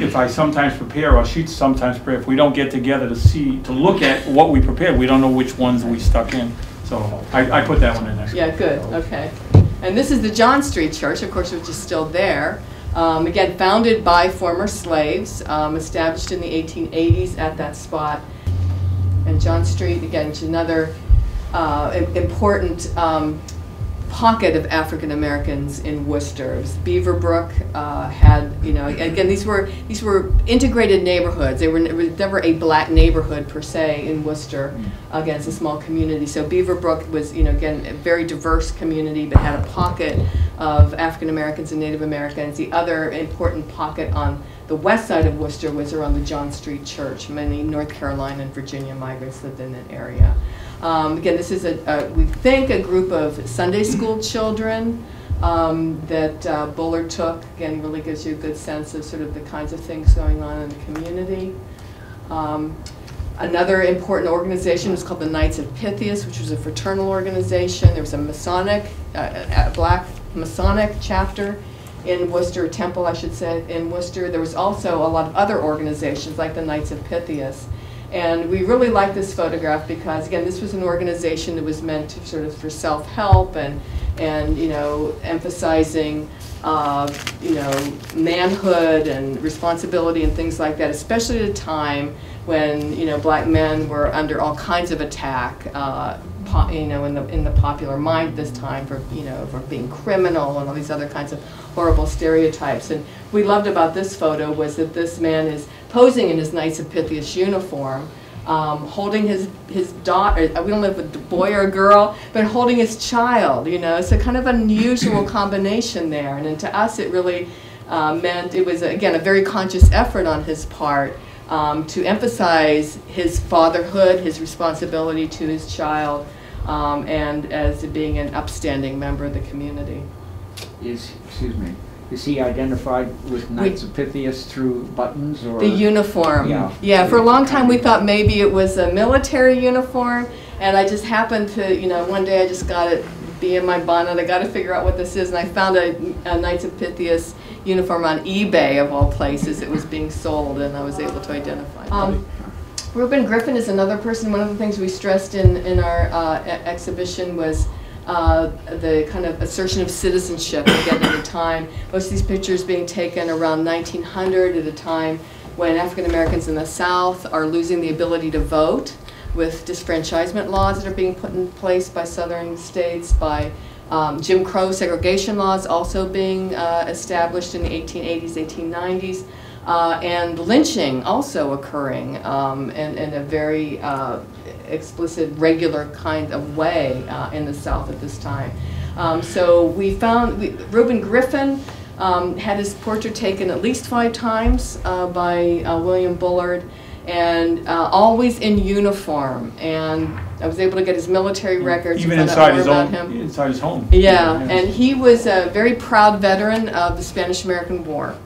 if I sometimes prepare, or she sometimes prepare, if we don't get together to see, to look at what we prepared, we don't know which ones we stuck in. So I, I put that one in there. Yeah, good, okay. And this is the John Street Church, of course, which is still there. Um, again, founded by former slaves, um, established in the 1880s at that spot. And John Street, again, is another uh, important um, pocket of African Americans in Worcester. Beaver Brook uh, had, you know, again, these were these were integrated neighborhoods. They were never a black neighborhood per se in Worcester. Again, it's a small community. So Beaver Brook was, you know, again, a very diverse community, but had a pocket of African Americans and Native Americans. The other important pocket on the west side of Worcester was around the John Street Church. Many North Carolina and Virginia migrants lived in that area. Um, again, this is a, a, we think, a group of Sunday school children um, that uh, Bullard took. Again, really gives you a good sense of sort of the kinds of things going on in the community. Um, Another important organization was called the Knights of Pythias, which was a fraternal organization. There was a Masonic, uh, a black Masonic chapter in Worcester, temple, I should say, in Worcester. There was also a lot of other organizations like the Knights of Pythias. And we really like this photograph because, again, this was an organization that was meant to sort of for self-help and, and, you know, emphasizing, uh, you know, manhood and responsibility and things like that, especially at a time when, you know, black men were under all kinds of attack, uh, you know, in the, in the popular mind this time for, you know, for being criminal and all these other kinds of horrible stereotypes. And we loved about this photo was that this man is posing in his Knights of Pythias uniform, um, holding his, his daughter, we don't know if it's a boy or a girl, but holding his child, you know, it's a kind of unusual combination there. And, then to us, it really uh, meant, it was, again, a very conscious effort on his part um, to emphasize his fatherhood, his responsibility to his child, um, and as being an upstanding member of the community. Is, excuse me, is he identified with Knights of Pythias through buttons or? The uniform. Yeah. Yeah, for a long time we thought maybe it was a military uniform, and I just happened to, you know, one day I just got it, be in my bonnet, I got to figure out what this is, and I found a, a Knights of Pythias uniform on eBay of all places. It was being sold, and I was able to identify. Um, Reuben Griffin is another person. One of the things we stressed in, in our uh, e- exhibition was uh, the kind of assertion of citizenship again at a time. Most of these pictures being taken around 1900 at a time when African Americans in the South are losing the ability to vote with disfranchisement laws that are being put in place by southern states, by um, Jim Crow segregation laws also being uh, established in the 1880s, 1890s, uh, and lynching also occurring um, in, in a very uh, explicit, regular kind of way uh, in the South at this time. Um, so we found we, Reuben Griffin um, had his portrait taken at least five times uh, by uh, William Bullard, and uh, always in uniform. And I was able to get his military records. Even and find out inside his own, him. inside his home. Yeah, Yes. and he was a very proud veteran of the Spanish-American War.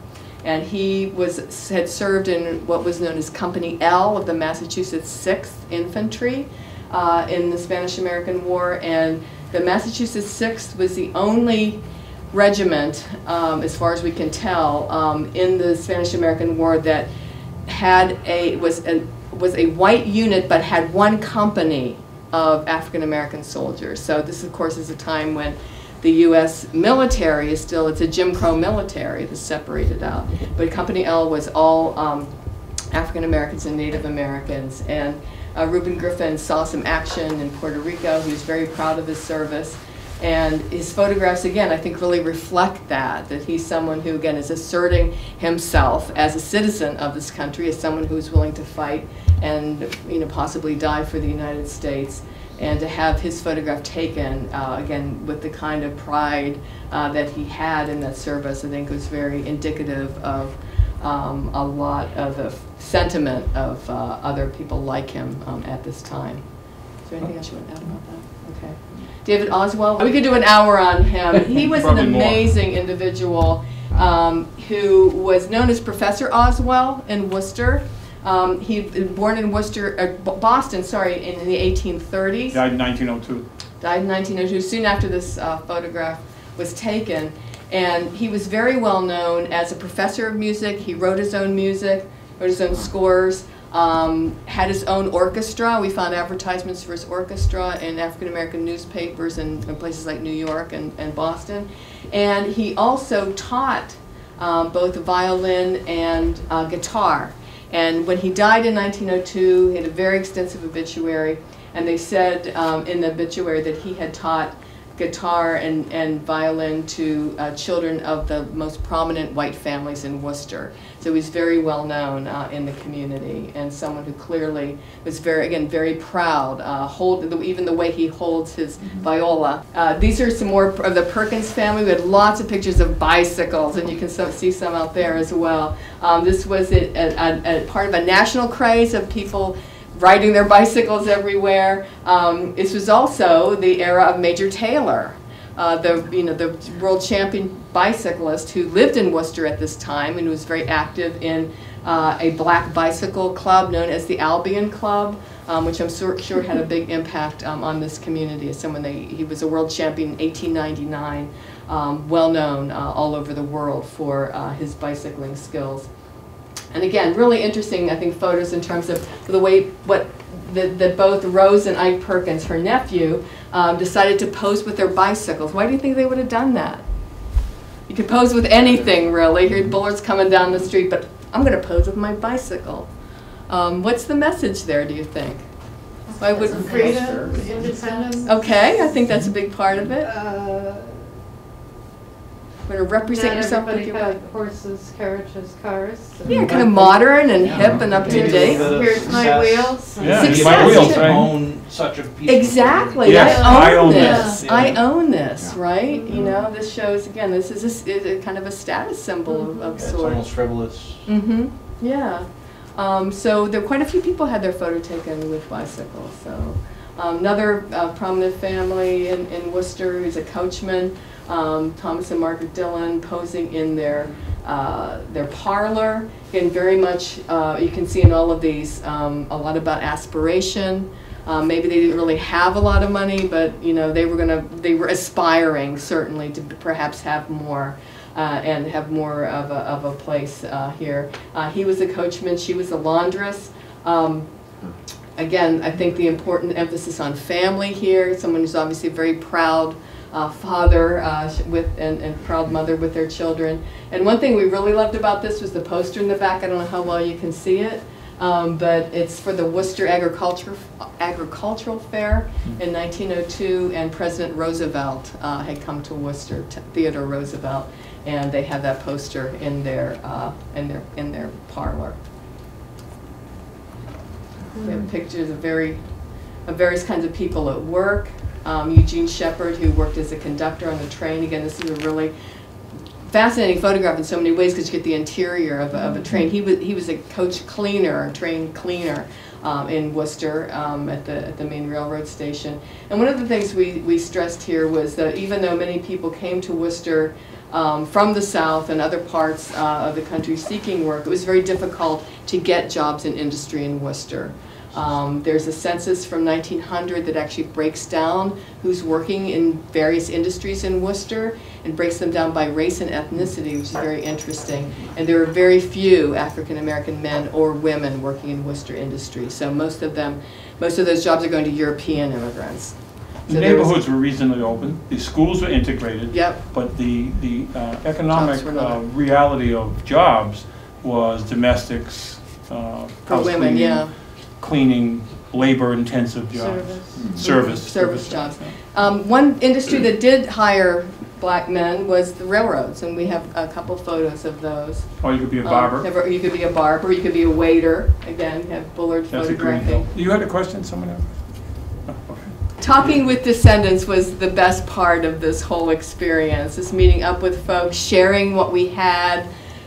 And he was, had served in what was known as Company L of the Massachusetts 6th Infantry uh, in the Spanish-American War. And the Massachusetts 6th was the only regiment, um, as far as we can tell, um, in the Spanish-American War that had a, was a, was a white unit but had one company of African-American soldiers. So this, of course, is a time when the U.S. military is still, it's a Jim Crow military that's separated out. But Company L was all um, African Americans and Native Americans. And uh, Reuben Griffin saw some action in Puerto Rico. He was very proud of his service. And his photographs, again, I think really reflect that, that he's someone who, again, is asserting himself as a citizen of this country, as someone who's willing to fight and, you know, possibly die for the United States. And to have his photograph taken, uh, again, with the kind of pride uh, that he had in that service, I think was very indicative of um, a lot of the sentiment of uh, other people like him um, at this time. Is there anything else you want to add about that? Okay. David Oswald, we could do an hour on him. He was an Probably more. amazing individual um, who was known as Professor Oswald in Worcester. Um, he was born in Worcester, uh, Boston, sorry, in, in the 1830s Died in 1902. died in 1902, soon after this uh, photograph was taken. And he was very well known as a professor of music. He wrote his own music, wrote his own scores, um, had his own orchestra. We found advertisements for his orchestra in African American newspapers in, in places like New York and, and Boston. And he also taught um, both violin and uh, guitar. And when he died in 1902, he had a very extensive obituary. And they said um, in the obituary that he had taught guitar and, and violin to uh, children of the most prominent white families in Worcester. So he's very well known uh, in the community and someone who clearly was very, again, very proud. Uh, hold even the way he holds his viola. Uh, these are some more of the Perkins family. We had lots of pictures of bicycles, and you can so, see some out there as well. Um, this was a, a, a, a part of a national craze of people riding their bicycles everywhere. Um, this was also the era of Major Taylor, uh, the you know the world champion bicyclist who lived in Worcester at this time and was very active in uh, a black bicycle club known as the Albion Club. Um, which I'm sur- sure had a big impact um, on this community. As someone they, he was a world champion in 1899, um, well known uh, all over the world for uh, his bicycling skills. And again, really interesting, I think, photos in terms of the way what that both Rose and Ike Perkins, her nephew, um, decided to pose with their bicycles. Why do you think they would have done that? You could pose with anything, really. Here, Bullard's coming down the street, but I'm going to pose with my bicycle. Um, what's the message there, do you think? Why would Freedom, independence. Okay, I think that's a big part of it. Uh, Want to represent Not yourself with your bike. horses, carriages, cars. Yeah, kind of modern and hip and up to date. little bit of Here's my success. wheels. Yeah, Success. my wheels, to right? Own such a piece. of Exactly. Yes, I I own own this. this. I own this, Yeah. right? You know, this shows again. This is a s is a kind of a status symbol of, of It's sorts. almost frivolous. Mm-hmm. Yeah. Um, so there quite a few people had their photo taken with bicycles. So um, another uh, prominent family in, in Worcester is a coachman. Um, Thomas and Margaret Dillon posing in their uh, their parlor. Again, very much uh, you can see in all of these um, a lot about aspiration. Um, maybe they didn't really have a lot of money, but you know they were gonna they were aspiring certainly to perhaps have more uh, and have more of a, of a place uh, here. Uh, he was a coachman, she was a laundress. Um, again, I think the important emphasis on family here, someone who's obviously very proud uh, father uh, with and, and proud mother with their children. And one thing we really loved about this was the poster in the back. I don't know how well you can see it. Um, but it's for the Worcester Agriculture, Agricultural Fair in 1902, and President Roosevelt uh, had come to Worcester, t- Theodore Roosevelt, and they have that poster in their uh, in their in their parlor. We have pictures of very of various kinds of people at work. Um, Eugene Shepard, who worked as a conductor on the train. Again, this is a really fascinating photograph in so many ways because you get the interior of a, of a train. He was he was a coach cleaner, a train cleaner um, in Worcester um, at the at the main railroad station. And one of the things we we stressed here was that even though many people came to Worcester um, from the South and other parts uh, of the country seeking work, it was very difficult to get jobs in industry in Worcester. Um, there's a census from 1900 that actually breaks down who's working in various industries in Worcester and breaks them down by race and ethnicity, which is very interesting. And there are very few African American men or women working in Worcester industry. So most of them, most of those jobs are going to European immigrants. The So there neighborhoods were reasonably open, the schools were integrated. Yep. But the, the uh, economic Jobs were not. uh, reality of jobs was domestics, uh, For women, yeah. Cleaning, labor-intensive jobs. Service. Service. Service jobs. Um, one industry that did hire black men was the railroads, and we have a couple photos of those. Or you could be a Um, barber. never- You could be a barber, you could be a waiter, again, you have Bullard That's photographing. You had a question, someone else? Oh, okay. Talking with descendants was the best part of this whole experience, is meeting up with folks, sharing what we had,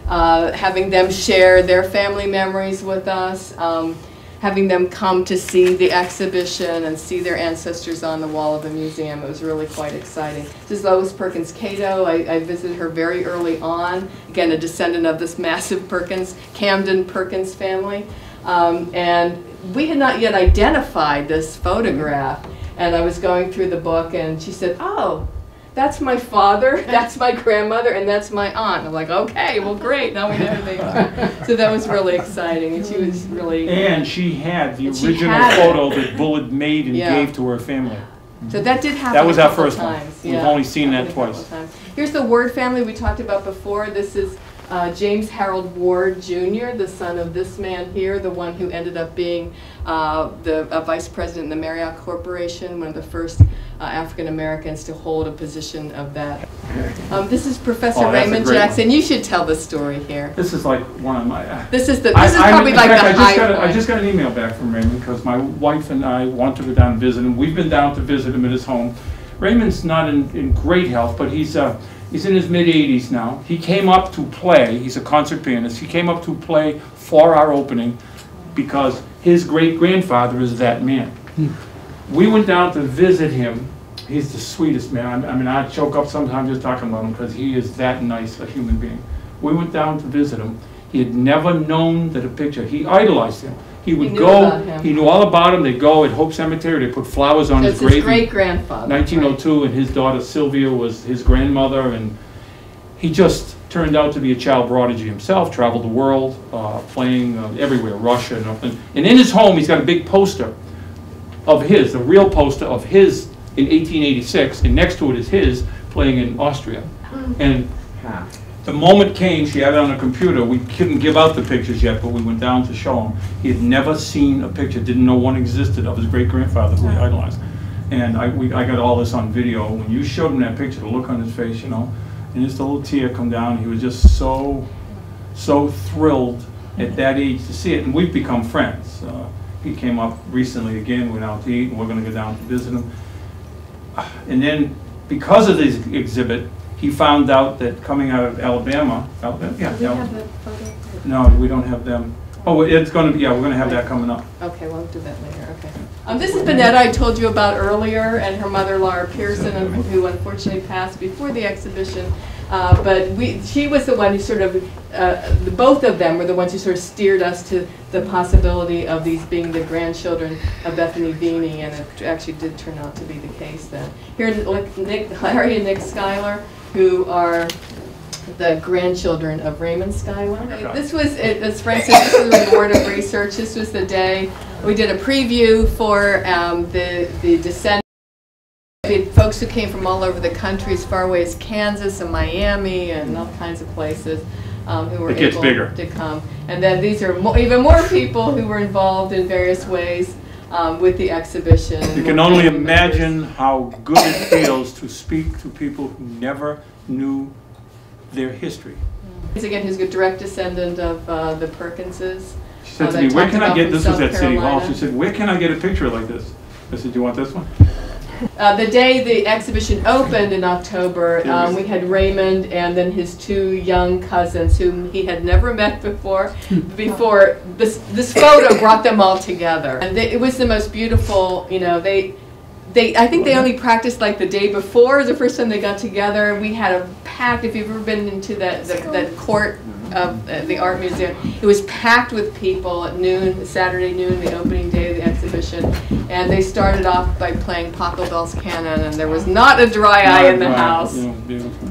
uh, having them share their family memories with us, um, having them come to see the exhibition and see their ancestors on the wall of the museum. It was really quite exciting. This is Lois Perkins Cato. I, I visited her very early on, again, a descendant of this massive Perkins, Camden Perkins family. Um, and we had not yet identified this photograph. And I was going through the book, and she said, "Oh, that's my father, that's my grandmother, and that's my aunt." I'm like, "Okay, well, great. Now we know who they are." So that was really exciting, and she was really. And she had the she original had it. photo that Bullard made and Yeah. gave to her family. So that did happen. That was a our couple first one. times. We've yeah. only seen that Happened a couple twice. Here's the Ward family we talked about before. This is uh, James Harold Ward Jr., the son of this man here, the one who ended up being uh, the uh, vice president in the Marriott Corporation, one of the first uh, African Americans to hold a position of that. Um, This is Professor Oh, Raymond great one. Jackson. You should tell the story here. This is like one of my, uh, This is the, I- this is I'm- probably in like fact, the I just high got a- I just got an email back from Raymond, because my wife and I want to go down and visit him. We've been down to visit him at his home. Raymond's not in, in great health, but he's, uh, he's in his mid-eighties now. He came up to play, he's a concert pianist, he came up to play for our opening because his great-grandfather is that man. We went down to visit him. He's the sweetest man. I I mean, I choke up sometimes just talking about him because he is that nice a human being. We went down to visit him. He had never known that a picture, he idolized him. He would knew go, he knew all about him. They'd go at Hope Cemetery, they put flowers on his It's his grave. great-grandfather. 1902, and his daughter Sylvia was his grandmother, and he just turned out to be a child prodigy himself, traveled the world, uh, playing uh, everywhere, Russia. And and in his home, he's got a big poster of his, the real poster of his in 1886, and next to it is his playing in Austria. And Ah. the moment came, she had it on a computer, we couldn't give out the pictures yet, but we went down to show him. He had never seen a picture, didn't know one existed of his great-grandfather who he idolized. And I, we, I got all this on video, when you showed him that picture, the look on his face, you know, and just a little tear come down, he was just so, so thrilled at that age to see it, and we've become friends. Uh, He came up recently again, went out to eat, and we're gonna go down to visit him. And then, because of this exhibit, he found out that coming out of Alabama, Alabama, yeah, We Al- have the photo. no, we don't have them. Oh, it's gonna be, yeah, we're gonna have that coming up. Okay, we'll do that later, okay. Um, this is Bonetta I told you about earlier, and her mother Laura Pearson, who unfortunately passed before the exhibition. Uh, but we, she was the one who sort of, uh, the- both of them were the ones who sort of steered us to the possibility of these being the grandchildren of Bethany Veney, and it actually did turn out to be the case then. Here, Nick, Larry and Nick Schuyler, who are the grandchildren of Raymond Schuyler. This was, it- as Frank said, this was the reward of research. This was the day we did a preview for um, the the descendants. We had folks who came from all over the country, as far away as Kansas and Miami and all kinds of places, um, who were It able bigger. to come. And then these are mo- even more people who were involved in various ways um, with the exhibition. You can only imagine how good it feels to speak to people who never knew their history. He's again, who's a direct descendant of uh, the Perkinses. She said Oh, to me, where can I get, this was at City Hall, she said, where can I get a picture like this? I said, do you want this one? Uh, the day the exhibition opened in October, um, we had Raymond and then his two young cousins whom he had never met before. Before this, this photo brought them all together, and they, it was the most beautiful. You know, they, they. I think they only practiced like the day before. The first time they got together, we had a packed. If you've ever been into that the, the court of uh, the art museum, it was packed with people at noon, Saturday noon, the opening day of the exhibition. And they started off by playing Pachelbel's Canon, and there was not a dry eye in the Right, house. yeah, beautiful.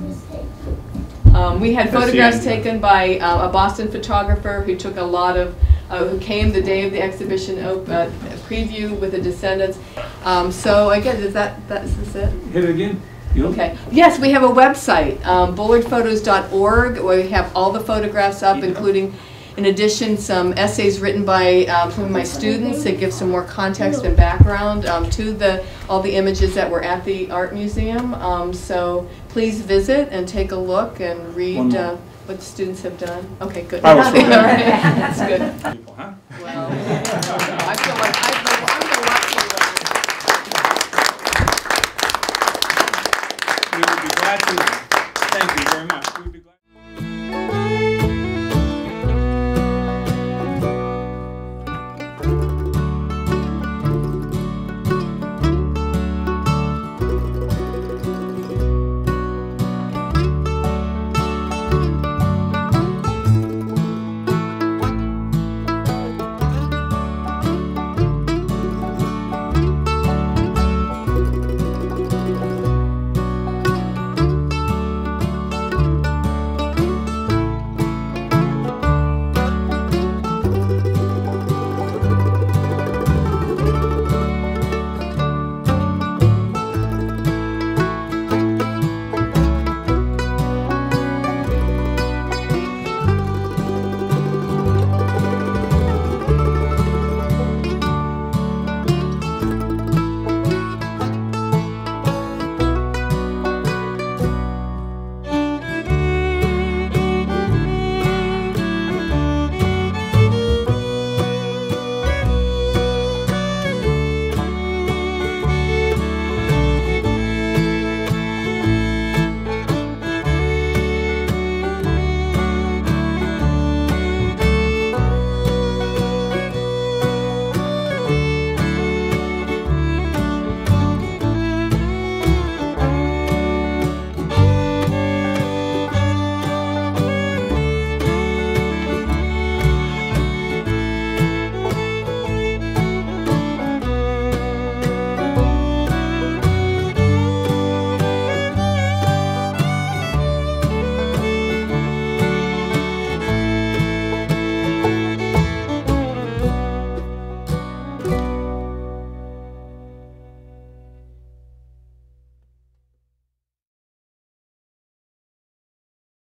Um, we had photographs taken by uh, a Boston photographer who took a lot of, uh, who came the day of the exhibition op- uh, preview with the descendants. Um, so again, is that, that is this it? Hit it again? Okay. Yes, we have a website, um, bullardphotos.org, where we have all the photographs up, including, in addition, some essays written by um, some of my students that give some more context and background um, to the, all the images that were at the art museum. Um, So please visit and take a look and read uh, what the students have done? Okay, good. I was That's good. People, huh? Well, I feel like I feel, I'm the lucky one. We would be glad to. Thank you.